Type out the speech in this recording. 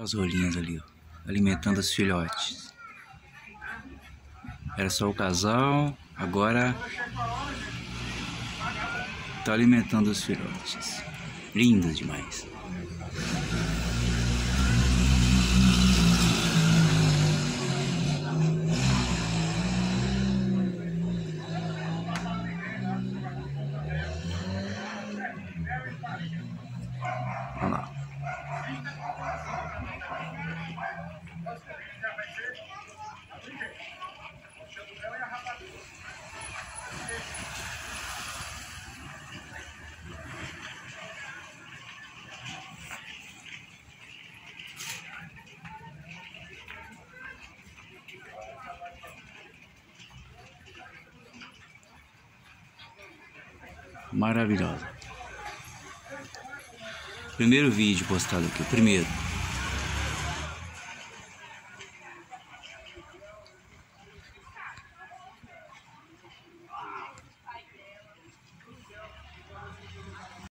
As rolinhas ali, ó, alimentando os filhotes. Era só o casal, agora tá alimentando os filhotes. Lindas demais. Olha lá. Maravilhosa. Primeiro vídeo postado aqui, primeiro.